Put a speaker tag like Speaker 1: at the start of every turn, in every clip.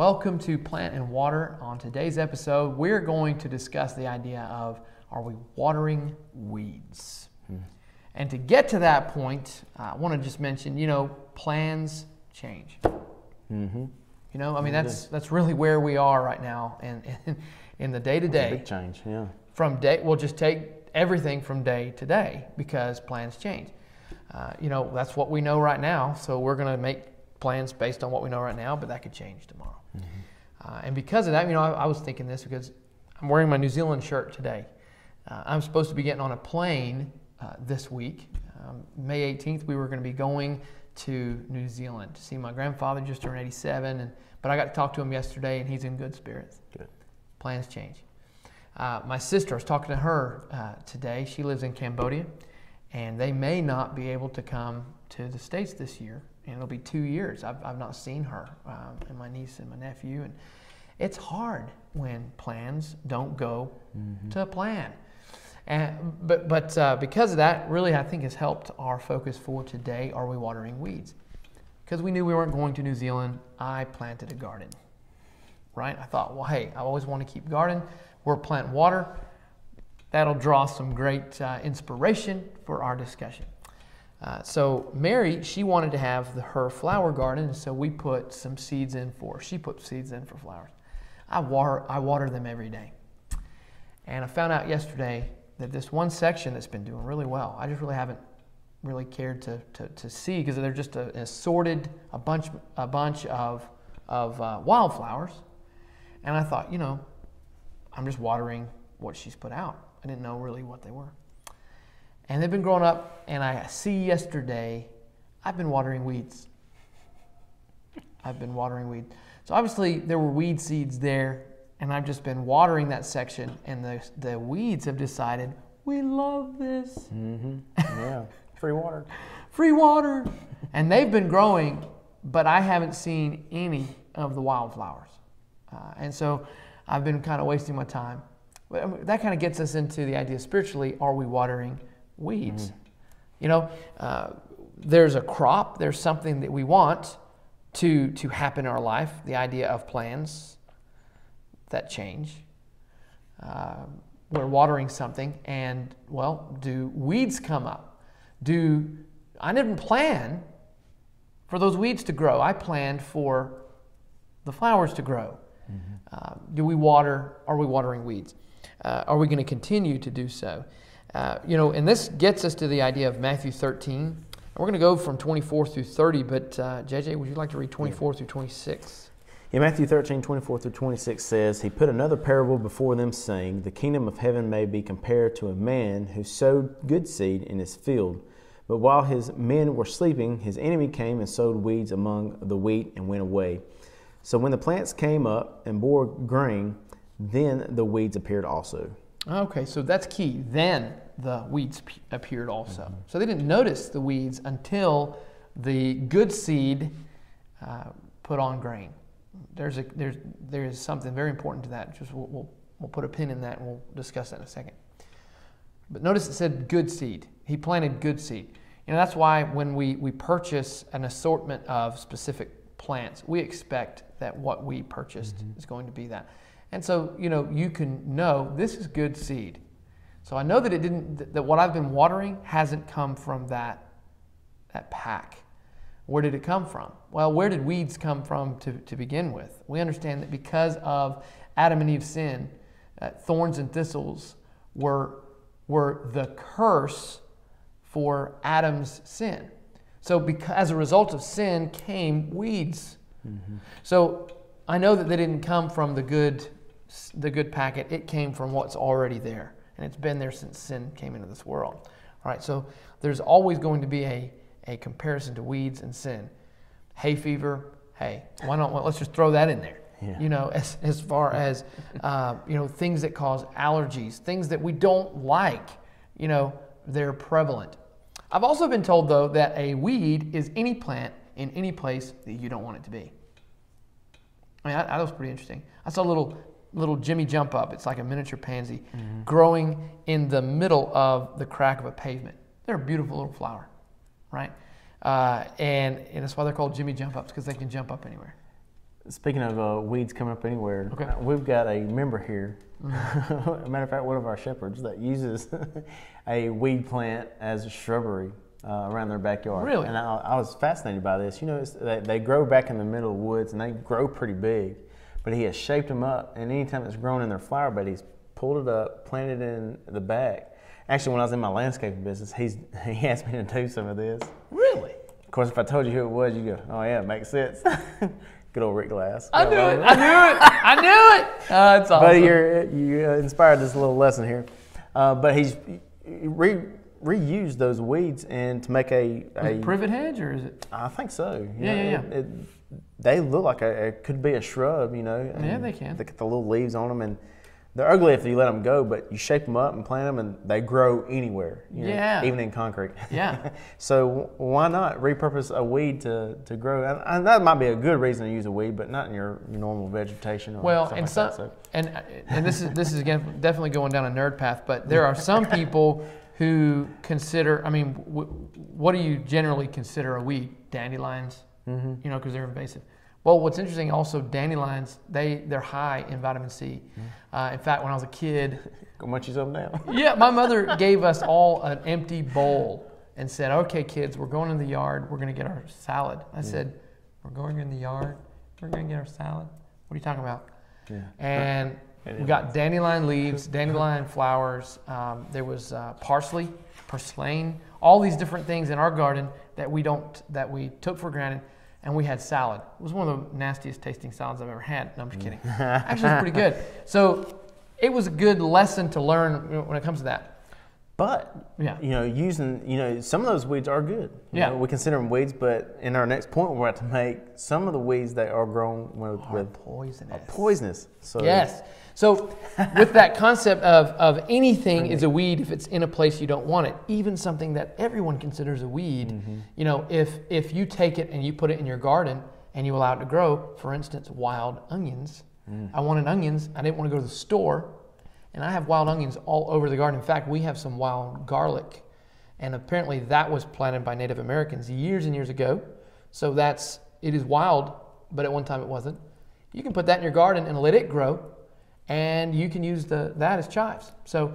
Speaker 1: Welcome to Plant and Water. On today's episode, we're going to discuss the idea of are we watering weeds? And to get to that point, I want to just mention, you know, plans change.
Speaker 2: Mm-hmm.
Speaker 1: You know, I mean, that's that's really where we are right now, in in, in the day to day.
Speaker 2: Big change, yeah.
Speaker 1: From day, we'll just take everything from day to day because plans change. Uh, you know, that's what we know right now, so we're going to make plans based on what we know right now, but that could change tomorrow. Uh, and because of that, you know, I, I was thinking this because I'm wearing my New Zealand shirt today. Uh, I'm supposed to be getting on a plane uh, this week. Um, May 18th, we were going to be going to New Zealand to see my grandfather just turned 87. And, but I got to talk to him yesterday, and he's in good spirits.
Speaker 2: Good.
Speaker 1: Plans change. Uh, my sister, I was talking to her uh, today. She lives in Cambodia, and they may not be able to come to the States this year. And it'll be two years. I've, I've not seen her, um, and my niece and my nephew. And it's hard when plans don't go to plan. And, but but uh, because of that, really, I think has helped our focus for today. Are we watering weeds? Because we knew we weren't going to New Zealand, I planted a garden. Right? I thought, well, hey, I always want to keep garden. We're planting water. That'll draw some great uh, inspiration for our discussion. Uh, so Mary, she wanted to have the, her flower garden, and so we put some seeds in for. She put seeds in for flowers. I water I water them every day. And I found out yesterday that this one section that's been doing really well, I just really haven't really cared to, to, to see because they're just a, an assorted, a bunch, a bunch of, of uh, wildflowers. And I thought, you know, I'm just watering what she's put out. I didn't know really what they were. And they've been growing up, and I see yesterday, I've been watering weeds. I've been watering weeds. So obviously there were weed seeds there, and I've just been watering that section, and the, the weeds have decided, we love this.
Speaker 2: Mm-hmm. Yeah. Free water.
Speaker 1: Free water. and they've been growing, but I haven't seen any of the wildflowers. Uh, and so I've been kind of wasting my time. But, that kind of gets us into the idea spiritually are we watering weeds? You know, uh, there's a crop, there's something that we want to, to happen in our life, the idea of plans that change. Uh, we're watering something, and well, do weeds come up? Do I didn't plan for those weeds to grow? I planned for the flowers to grow. Uh, do we water? Are we watering weeds? Uh, are we going to continue to do so? Uh, you know, and this gets us to the idea of Matthew 13. And We're going to go from 24 through 30, but uh, JJ, would you like to read 24 through 26?
Speaker 2: In Matthew 13, 24 through 26 says, He put another parable before them, saying, The kingdom of heaven may be compared to a man who sowed good seed in his field. But while his men were sleeping, his enemy came and sowed weeds among the wheat and went away. So when the plants came up and bore grain, then the weeds appeared also.
Speaker 1: Okay, so that's key. Then the weeds p- appeared also. So they didn't notice the weeds until the good seed uh, put on grain. There's a there's there is something very important to that. Just we'll, we'll we'll put a pin in that and we'll discuss that in a second. But notice it said good seed. He planted good seed. You know that's why when we we purchase an assortment of specific plants, we expect that what we purchased is going to be that. And so, you know, you can know this is good seed. So I know that it didn't that what I've been watering hasn't come from that that pack. Where did it come from? Well, where did weeds come from to, to begin with? We understand that because of Adam and Eve's sin, uh, thorns and thistles were, were the curse for Adam's sin. So, because, as a result of sin came weeds. So, I know that they didn't come from the good, the good packet. It came from what's already there, and it's been there since sin came into this world. All right. So, there's always going to be a a comparison to weeds and sin. Hay fever, hey, why not? Let's just throw that in there.
Speaker 2: Yeah.
Speaker 1: You know, as, as far as, uh, you know, things that cause allergies, things that we don't like, you know, they're prevalent. I've also been told, though, that a weed is any plant in any place that you don't want it to be. I mean, that, that was pretty interesting. I saw a little little Jimmy jump up. It's like a miniature pansy growing in the middle of the crack of a pavement. They're a beautiful little flower, right? Uh, and, and that's why they're called Jimmy jump ups because they can jump up anywhere.
Speaker 2: Speaking of uh, weeds coming up anywhere,
Speaker 1: Okay.
Speaker 2: uh, we've got a member here. a matter of fact, one of our shepherds that uses a weed plant as a shrubbery uh, around their backyard.
Speaker 1: Really?
Speaker 2: And I, I was fascinated by this. You know, it's, they, they grow back in the middle of the woods and they grow pretty big. But he has shaped them up, and anytime it's grown in their flower bed, he's pulled it up, planted it in the back. Actually, when I was in my landscaping business, he's, he asked me to do some of this.
Speaker 1: Really?
Speaker 2: Of course, if I told you who it was, you go, "Oh yeah, it makes sense." Good old Rick Glass.
Speaker 1: I knew it. I knew it. I knew it. Uh, it's awesome.
Speaker 2: But you're, you uh, inspired this little lesson here. Uh, but he's re, reused those weeds and to make a, a
Speaker 1: privet hedge, or is it?
Speaker 2: I think so. you
Speaker 1: Yeah,
Speaker 2: know,
Speaker 1: yeah,
Speaker 2: it- it- they look like a, it could be a shrub, you know.
Speaker 1: Yeah, they can.
Speaker 2: They get the little leaves on them, and they're ugly if you let them go. But you shape them up and plant them, and they grow anywhere. you know,
Speaker 1: Yeah.
Speaker 2: even in concrete.
Speaker 1: Yeah.
Speaker 2: so why not repurpose a weed to, to grow? And, and that might be a good reason to use a weed, but not in your, your normal vegetation. Or
Speaker 1: Well, and
Speaker 2: like
Speaker 1: some,
Speaker 2: that, so.
Speaker 1: and and this is this is again definitely going down a nerd path, but there are some people who consider. I mean, w- what do you generally consider a weed? Dandelions, mm-hmm. you know, because they're invasive. Well, what's interesting also, dandelions they they're high in vitamin C.
Speaker 2: Mm-hmm.
Speaker 1: Uh, in fact, when I was a kid,
Speaker 2: Go munch some down.
Speaker 1: yeah, my mother gave us all an empty bowl and said, "Okay, kids, we're going in the yard. We're going to get our salad." I said, "We're going in the yard. We're going to get our salad." What are you talking about?
Speaker 2: Yeah.
Speaker 1: And we got dandelion leaves, dandelion flowers. Um, there was uh, parsley, purslane, all these different things in our garden that we don't that we took for granted. And we had salad. It was one of the nastiest tasting salads I've ever had. No, I'm just kidding. Mm. Actually, it's pretty good. So it was a good lesson to learn when it comes to that.
Speaker 2: But
Speaker 1: Yeah.
Speaker 2: you know, using you know, some of those weeds are good. You
Speaker 1: Yeah.
Speaker 2: know, we consider them weeds, but in our next point, we're about to make some of the weeds that are grown with,
Speaker 1: Are
Speaker 2: with
Speaker 1: poisonous.
Speaker 2: poisonous. So
Speaker 1: Yes. So, with that concept of, of anything is a weed if it's in a place you don't want it, even something that everyone considers a weed, mm-hmm. you know, if, if you take it and you put it in your garden and you allow it to grow, for instance, wild onions. Mm. I wanted onions, I didn't want to go to the store, and I have wild onions all over the garden. In fact, we have some wild garlic, and apparently that was planted by Native Americans years and years ago. So, that's, it is wild, but at one time it wasn't. You can put that in your garden and let it grow, and you can use the, that as chives. So,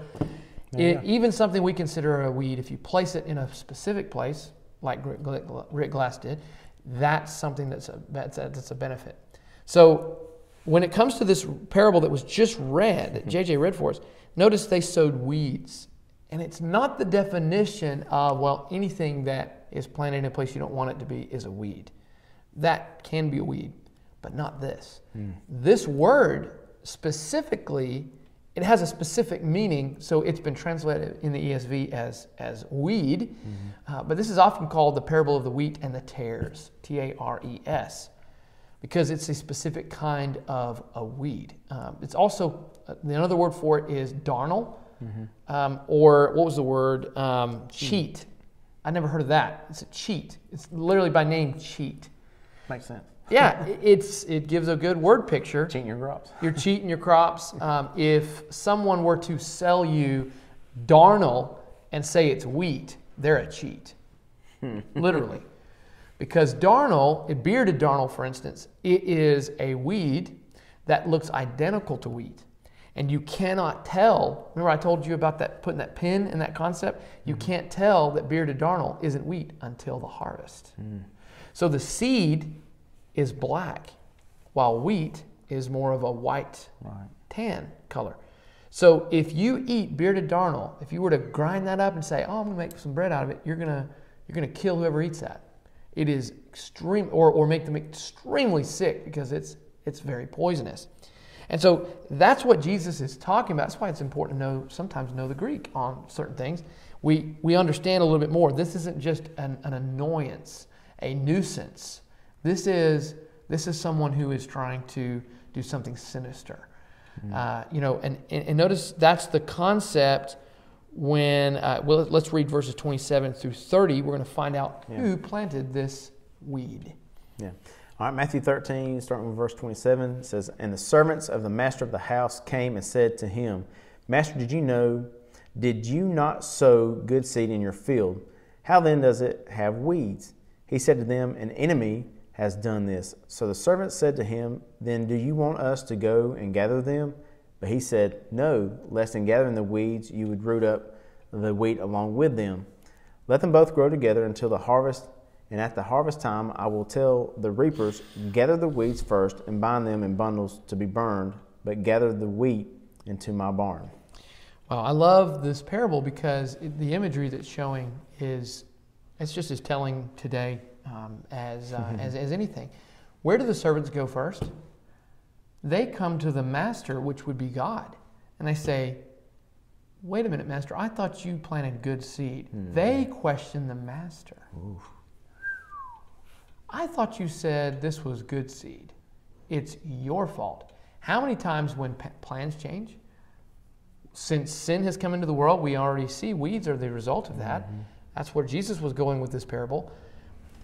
Speaker 1: it, even something we consider a weed, if you place it in a specific place, like Rick Glass did, that's something that's a, that's a, that's a benefit. So, when it comes to this parable that was just read, that hmm. JJ read for us, notice they sowed weeds. And it's not the definition of, well, anything that is planted in a place you don't want it to be is a weed. That can be a weed, but not this. Hmm. This word specifically, it has a specific meaning, so it's been translated in the ESV as, as weed, hmm. uh, but this is often called the parable of the wheat and the tares, T A R E S, because it's a specific kind of a weed. Um, it's also, uh, another word for it is darnel, um, or what was the word? Um, cheat. I never heard of that. It's a cheat. It's literally by name cheat.
Speaker 2: makes sense.
Speaker 1: Yeah, it's it gives a good word picture.
Speaker 2: Cheating your crops.
Speaker 1: You're cheating your crops. Um, if someone were to sell you darnel and say it's wheat, they're a cheat, literally, because darnel, a bearded darnel, for instance, it is a weed that looks identical to wheat. And you cannot tell. Remember, I told you about that putting that pin in that concept? You mm-hmm. can't tell that bearded darnel isn't wheat until the harvest. Mm. So the seed is black, while wheat is more of a white
Speaker 2: Right.
Speaker 1: tan color. So if you eat bearded darnel, if you were to grind that up and say, "Oh, I'm going to make some bread out of it," you're gonna you're gonna kill whoever eats that. It is extreme, or or make them extremely sick because it's it's very poisonous. And so that's what Jesus is talking about. That's why it's important to know sometimes know the Greek on certain things. We we understand a little bit more. This isn't just an, an annoyance, a nuisance. This is this is someone who is trying to do something sinister. Uh, you know, and, and, and notice that's the concept when, uh, well, let's read verses 27 through 30. We're going to find out
Speaker 2: Yeah.
Speaker 1: who planted this weed.
Speaker 2: Yeah. All right, Matthew 13, starting with verse 27, says, And the servants of the master of the house came and said to him, Master, did you know, did you not sow good seed in your field? How then does it have weeds? He said to them, An enemy has done this. So the servant said to him, Then do you want us to go and gather them? But he said, No, lest in gathering the weeds you would root up the wheat along with them. Let them both grow together until the harvest, and at the harvest time I will tell the reapers, Gather the weeds first and bind them in bundles to be burned, but gather the wheat into my barn.
Speaker 1: Well, I love this parable because it, the imagery that's showing is it's just as telling today um, as, uh,
Speaker 2: Mm-hmm.
Speaker 1: as as anything. Where do the servants go first? They come to the master, which would be God, and they say, "Wait a minute, master. I thought you planted good seed." Hmm. They question the master. I thought you said this was good seed. It's your fault. How many times when plans change? Since sin has come into the world, we already see weeds are the result of that. Mm-hmm. That's where Jesus was going with this parable.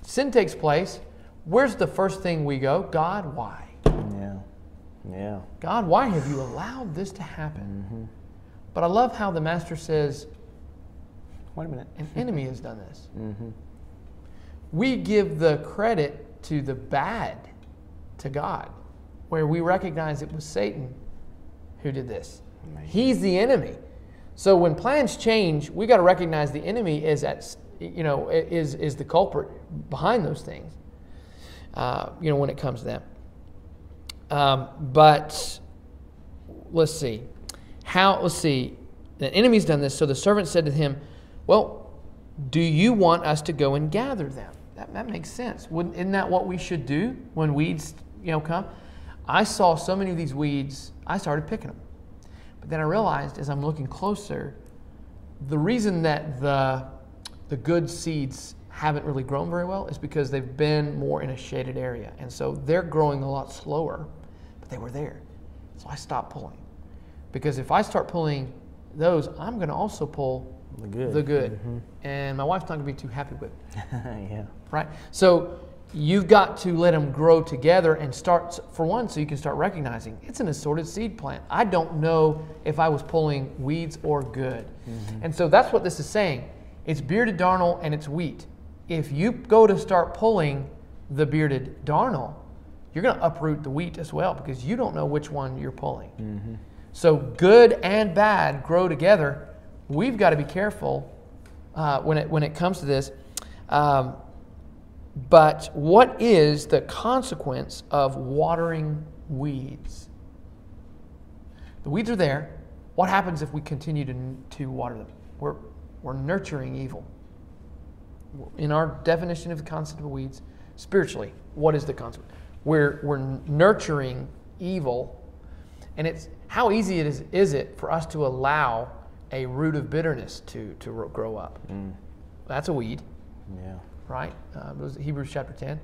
Speaker 1: Sin takes place. Where's the first thing we go? God, why?
Speaker 2: Yeah. Yeah.
Speaker 1: God, why have you allowed this to happen? But I love how the master says,
Speaker 2: Wait a minute.
Speaker 1: an enemy has done this.
Speaker 2: Mm-hmm.
Speaker 1: We give the credit to the bad to God, where we recognize it was Satan who did this. He's the enemy. So when plans change, we got to recognize the enemy is at you know is is the culprit behind those things. Uh, you know when it comes to them. Um, but let's see how let's see the enemy's done this. So the servant said to him, "Well, do you want us to go and gather them?" That, that makes sense. Wouldn't, isn't that what we should do when weeds you know come? I saw so many of these weeds, I started picking them. But then I realized as I'm looking closer, the reason that the, the good seeds haven't really grown very well is because they've been more in a shaded area. And so they're growing a lot slower, they were there. So I stopped pulling. Because if I start pulling those, I'm going to also pull
Speaker 2: The good.
Speaker 1: the good. Mm-hmm. And my wife's not going to be too happy with it
Speaker 2: yeah.
Speaker 1: right? So you've got to let them grow together and start, for one, so you can start recognizing it's an assorted seed plant. I don't know if I was pulling weeds or good. Mm-hmm. And so that's what this is saying. It's bearded darnel and it's wheat. If you go to start pulling the bearded darnel, you're going to uproot the wheat as well because you don't know which one you're pulling. So good and bad grow together. We've got to be careful uh, when it when it comes to this. Um, but what is the consequence of watering weeds? The weeds are there. What happens if we continue to, to water them? We're, we're nurturing evil. In our definition of the concept of weeds, spiritually, what is the consequence? We're, we're nurturing evil. And it's how easy it is, is it for us to allow a root of bitterness to, to grow up? That's a weed
Speaker 2: Yeah.
Speaker 1: right? Uh, it was Hebrews chapter 10.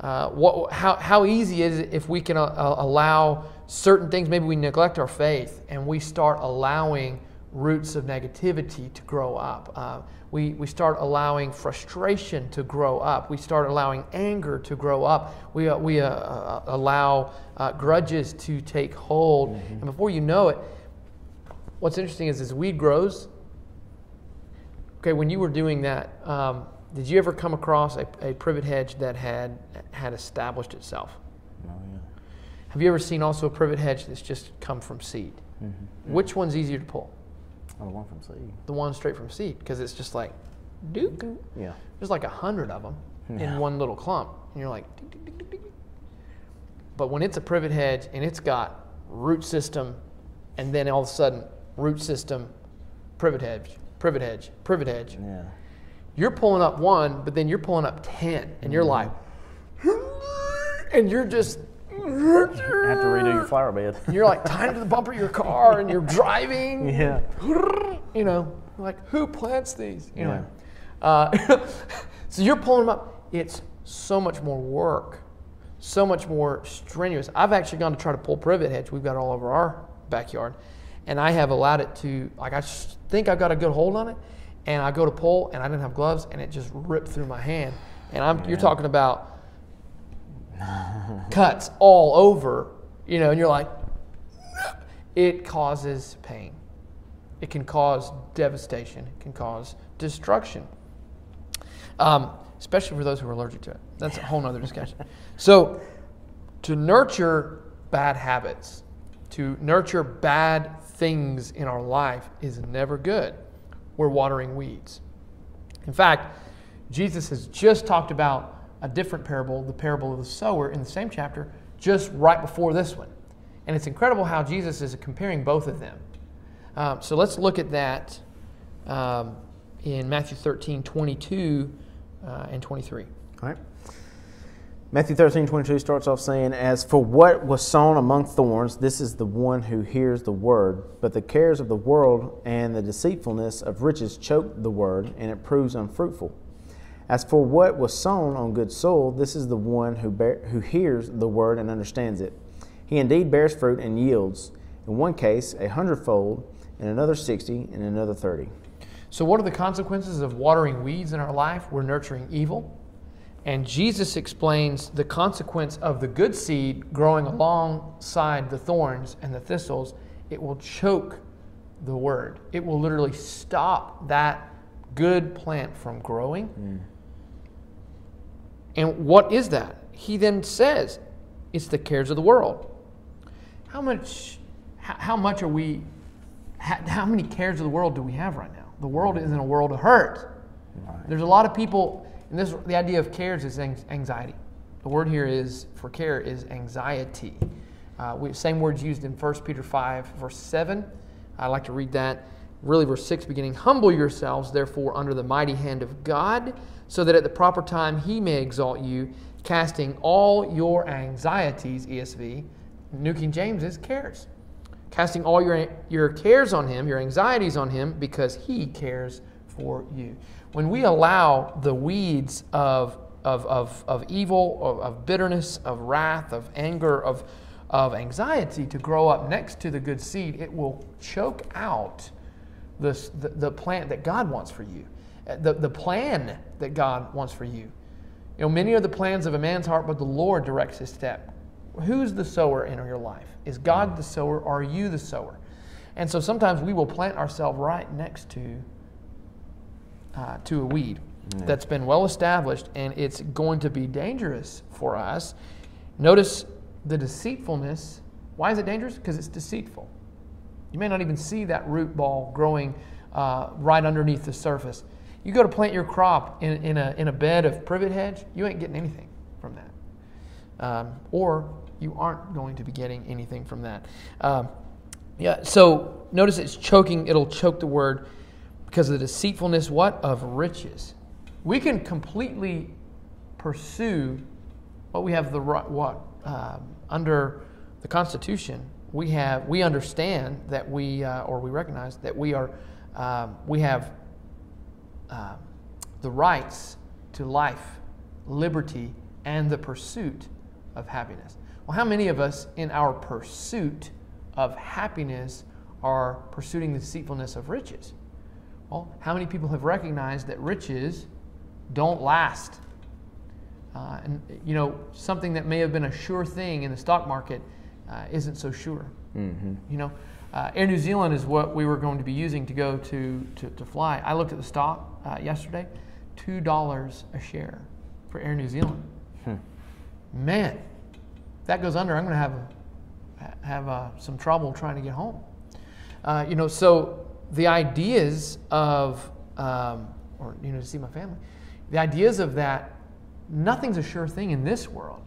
Speaker 1: Uh, what, how, how easy is it if we can uh, allow certain things, maybe we neglect our faith and we start allowing roots of negativity to grow up. Uh, we, we start allowing frustration to grow up. We start allowing anger to grow up. We, uh, we uh, uh, allow uh, grudges to take hold. And before you know it, what's interesting is as weed grows, Okay, when you were doing that, um, did you ever come across a, a privet hedge that had had established itself?
Speaker 2: Oh, yeah.
Speaker 1: Have you ever seen also a privet hedge that's just come from seed?
Speaker 2: Mm-hmm.
Speaker 1: Which one's easier to pull?
Speaker 2: Oh, the one from seed.
Speaker 1: The one straight from seed, because it's just like, duke.
Speaker 2: Yeah.
Speaker 1: There's like a hundred of them in one little clump, and you're like, but when it's a privet hedge and it's got root system, and then all of a sudden root system, privet hedge, privet hedge, privet hedge,
Speaker 2: Yeah.
Speaker 1: you're pulling up one, but then you're pulling up 10, and you're mm-hmm. like, and you're just,
Speaker 2: Have to redo your flower bed.
Speaker 1: you're like tied to the bumper of your car, and you're driving,
Speaker 2: yeah.
Speaker 1: you know, like who plants these? You know, uh, so you're pulling them up. It's so much more work, so much more strenuous. I've actually gone to try to pull privet hedge. We've got it all over our backyard, and I have allowed it to like I think I've got a good hold on it, and I go to pull, and I didn't have gloves, and it just ripped through my hand. And I'm you're talking about cuts all over, you know, and you're like, it causes pain. It can cause devastation. It can cause destruction. Um, especially for those who are allergic to it. That's a whole other discussion. so, to nurture bad habits, to nurture bad things in our life is never good. We're watering weeds. In fact, Jesus has just talked about a different parable, the parable of the sower, in the same chapter, just right before this one. And it's incredible how Jesus is comparing both of them. Um, so let's look at that um, in Matthew 13, 22 uh, and 23.
Speaker 2: All right. Matthew 13, 22 starts off saying, As for what was sown among thorns, this is the one who hears the word, but the cares of the world and the deceitfulness of riches choke the word, and it proves unfruitful. As for what was sown on good soil, this is the one who, bear, who hears the word and understands it. He indeed bears fruit and yields, in one case, a hundredfold, in another 60, in another 30.
Speaker 1: So, what are the consequences of watering weeds in our life? We're nurturing evil. And Jesus explains the consequence of the good seed growing alongside the thorns and the thistles. It will choke the word, it will literally stop that good plant from growing. Mm. And what is that? He then says, it's the cares of the world. How much, how much are we, how how, many cares of the world do we have right now? The world is in a world of hurt. Right. There's a lot of people and this, the idea of cares is anxiety. The word here is for care is anxiety. Uh, we, same words used in 1 Peter 5, verse 7. I like to read that. Really, verse 6 beginning Humble yourselves, therefore, under the mighty hand of God, so that at the proper time he may exalt you, casting all your anxieties, ESV, New King James is cares. Casting all your, your cares on him, your anxieties on him, because he cares for you when we allow the weeds of, of, of, of evil, of, of bitterness, of wrath, of anger, of, of anxiety to grow up next to the good seed, it will choke out the, the plant that God wants for you, the, the plan that God wants for you. You know, many are the plans of a man's heart, but the Lord directs his step. Who's the sower in your life? Is God the sower or are you the sower? And so sometimes we will plant ourselves right next to uh, to a weed yeah. that's been well established and it's going to be dangerous for us. Notice the deceitfulness. Why is it dangerous? Because it's deceitful. You may not even see that root ball growing uh, right underneath the surface. You go to plant your crop in, in, a, in a bed of privet hedge, you ain't getting anything from that. Um, or you aren't going to be getting anything from that. Um, yeah, so notice it's choking, it'll choke the word because of the deceitfulness what of riches we can completely pursue what we have the right what um, under the constitution we have we understand that we uh, or we recognize that we are um, we have uh, the rights to life liberty and the pursuit of happiness well how many of us in our pursuit of happiness are pursuing the deceitfulness of riches well, how many people have recognized that riches don't last? Uh, and, you know, something that may have been a sure thing in the stock market uh, isn't so sure. Mm-hmm. You know, uh, Air New Zealand is what we were going to be using to go to, to, to fly. I looked at the stock uh, yesterday, $2 a share for Air New Zealand. Hmm. Man, if that goes under, I'm going to have, have uh, some trouble trying to get home. Uh, you know, so the ideas of, um, or you know, to see my family, the ideas of that, nothing's a sure thing in this world.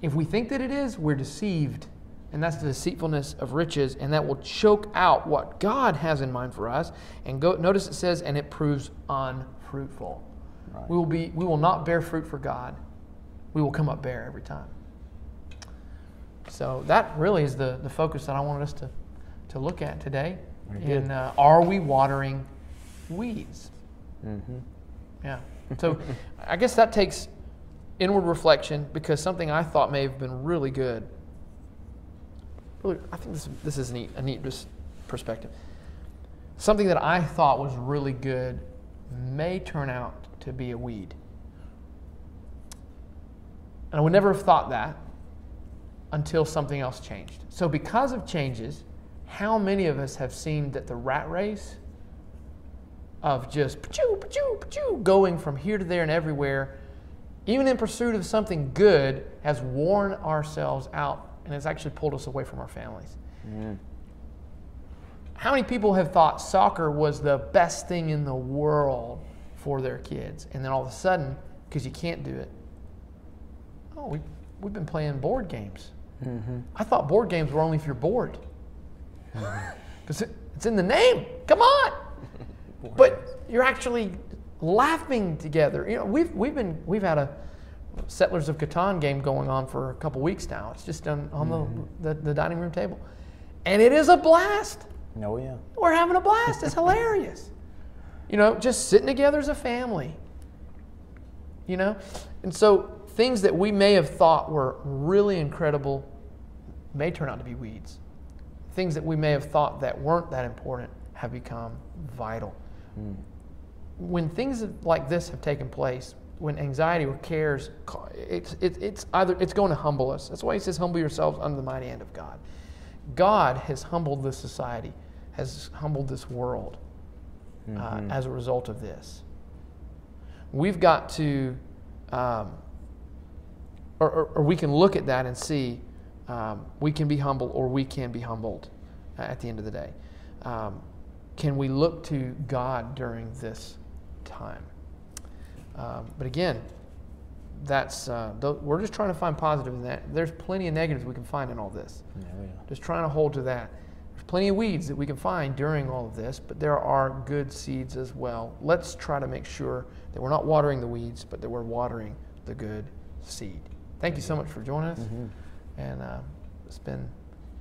Speaker 1: If we think that it is, we're deceived. And that's the deceitfulness of riches, and that will choke out what God has in mind for us. And go, notice it says, and it proves unfruitful. Right. We will be, we will not bear fruit for God. We will come up bare every time. So that really is the, the focus that I wanted us to, to look at today. And uh, are we watering weeds? Mm-hmm. Yeah. So I guess that takes inward reflection because something I thought may have been really good. Really, I think this, this is neat, a neat perspective. Something that I thought was really good may turn out to be a weed. And I would never have thought that until something else changed. So, because of changes, how many of us have seen that the rat race of just pa-choo, pa-choo, going from here to there and everywhere, even in pursuit of something good, has worn ourselves out and it's actually pulled us away from our families. How many people have thought soccer was the best thing in the world for their kids? And then all of a sudden, because you can't do it, oh, we, we've been playing board games. Mm-hmm. I thought board games were only if you're bored. Because it, it's in the name. Come on. But you're actually laughing together. You know, we've, we've, been, we've had a Settlers of Catan game going on for a couple weeks now. It's just on, on the, mm-hmm. the, the dining room table. And it is a blast.
Speaker 2: Oh, yeah.
Speaker 1: We're having a blast. It's hilarious. You know, just sitting together as a family. You know? And so things that we may have thought were really incredible may turn out to be weeds. Things that we may have thought that weren't that important have become vital. Hmm. When things like this have taken place, when anxiety or cares, it's, it, it's either it's going to humble us. That's why he says, "Humble yourselves under the mighty hand of God." God has humbled this society, has humbled this world uh, as a result of this. We've got to, um, or, or, or we can look at that and see um, we can be humble or we can be humbled uh, at the end of the day. Um, can we look to God during this time? Um, but again, that's uh, th- we're just trying to find positive in that. There's plenty of negatives we can find in all this.
Speaker 2: Yeah, yeah.
Speaker 1: Just trying to hold to that. There's plenty of weeds that we can find during all of this, but there are good seeds as well. Let's try to make sure that we're not watering the weeds, but that we're watering the good seed. Thank you so much for joining us, and uh, it's been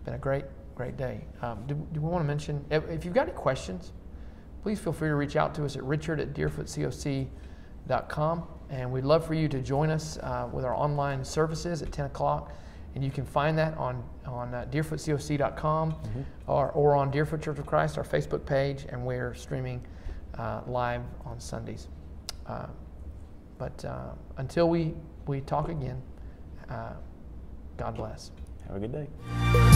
Speaker 1: been a great great day. Um, do, do we want to mention if, if you've got any questions? Please feel free to reach out to us at richard at deerfootcoc.com. And we'd love for you to join us uh, with our online services at 10 o'clock. And you can find that on, on uh, deerfootcoc.com or, or on Deerfoot Church of Christ, our Facebook page. And we're streaming uh, live on Sundays. Uh, but uh, until we, we talk again, uh, God bless.
Speaker 2: Have a good day.